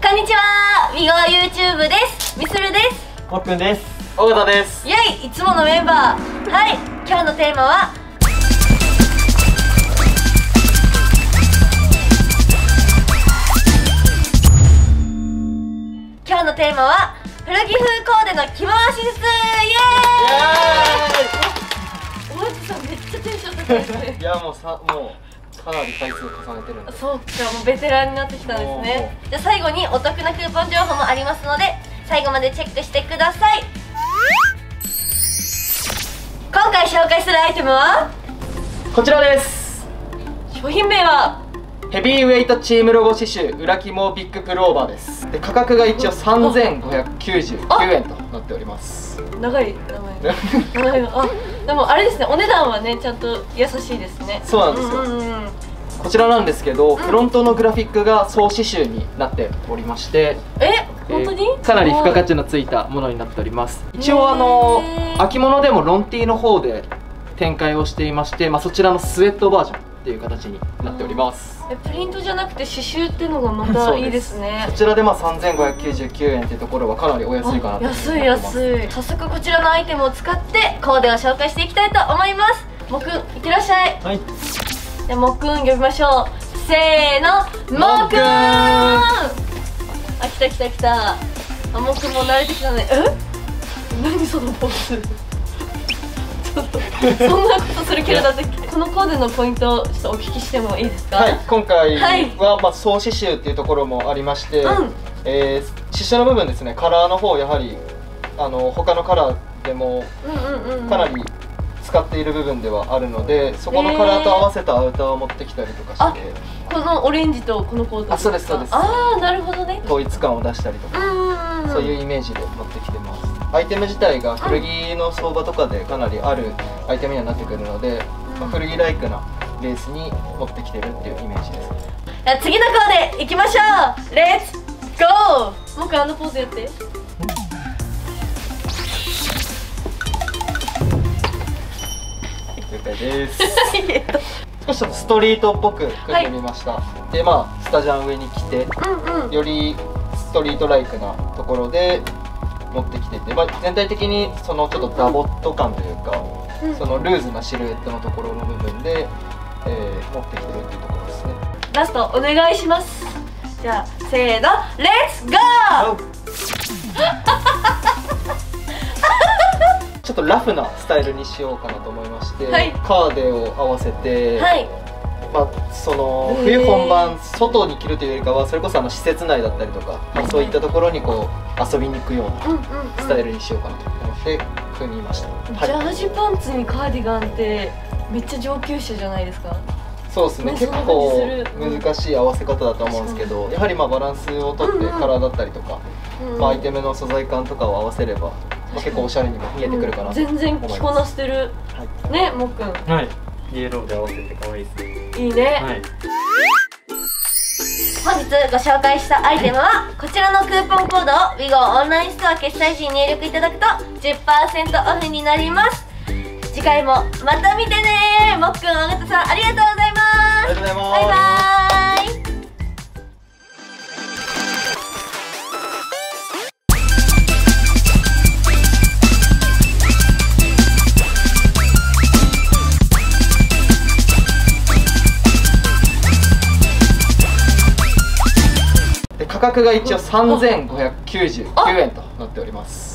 こんにちは。みご YouTube です。みするです。もっくんです。尾形です。イェイ。いつものメンバー。はい。今日のテーマは？今日のテーマは？古着風コーデの着回し術イエーイ。お松さんめっちゃテンション高いですねいやもうさもうかなり回数重ねてるんで。そうかもうベテランになってきたんですね。じゃあ最後にお得なクーポン情報もありますので最後までチェックしてください。今回紹介するアイテムは？こちらです。商品名は？ヘビーウェイトチームロゴ刺繍裏起毛ビッグプルオーバーです。で価格が一応3599円となっております。長い名前。長いのあでもあれですねお値段はねちゃんと優しいですね。そうなんですよ。うんうんうん。こちらなんですけど、フロントのグラフィックが総刺繍になっておりましてえ本当に、えーかなり付加価値のついたものになっております。一応あの秋物でもロンティーの方で展開をしていまして、まあ、そちらのスウェットバージョンっていう形になっております。えプリントじゃなくて刺繍ってのがまたいいですね。こちらでまあ3599円っていうところはかなりお安いかなと安い安い。早速こちらのアイテムを使ってコーデを紹介していきたいと思います。もっくんいってらっしゃい。はい。じゃあもっくん呼びましょう。せーの。もっくんあ来た来た来た。あもっくんも慣れてきたね。え？何そのポーズ ちょっとそんなことするキャラだったっけこのコーデのポイントちょっとお聞きしてもいいですか？はい今回はい。はまあ総刺繍っていうところもありまして、うん。えー刺繍の部分ですねカラーの方やはりあの他のカラーでもかなり使っている部分ではあるのでそこのカラーと合わせたアウターを持ってきたりとかして、このオレンジとこのコートあそうですそうです。ああなるほどね。統一感を出したりとか、うんそういうイメージで持ってきてます。アイテム自体が古着の相場とかでかなりあるアイテムにはなってくるので、まあ、古着ライクなベースに持ってきてるっていうイメージです。じゃあ次のコーデ行きましょう。レッツゴーもう一回あのポーズやって。了解です。えっと少しちょっとストリートっぽく組んでみました、でまあスタジャン上に着てうんうん。よりストリートライクなところで持ってきてて、まあ、全体的にそのちょっとダボット感というか、うん。そのルーズなシルエットのところの部分で、えー持ってきてるっていうところですね。ラストお願いします。じゃあせーの。レッツゴーちょっとラフなスタイルにしようかなと思いまして、はい。カーデを合わせて、はいまあ、その冬本番外に着るというよりかはそれこそあの施設内だったりとか、まあ、そういったところにこう遊びに行くようなうんうん、うん、スタイルにしようかなと。思って組みました、はい、ジャージパンツにカーディガンってめっちゃ上級者じゃないですか。そうですね。結構難しい合わせ方だと思うんですけどやはりまあバランスをとってうんうんカラーだったりとか、うんまあ、アイテムの素材感とかを合わせれば、まあ、結構おしゃれにも見えてくるかなと思い全ます、然着こなしてる。はい。ねもっくんはいイエローで合わせて可愛いですね。いいね、はい。本日ご紹介したアイテムはこちらのクーポンコードを WIGO オンラインストア決済時に入力いただくと10%オフになります。次回もまた見てね。もっくん尾形さんありがとうございます。ありがとうございます。バイバーイ価格が一応3599円となっております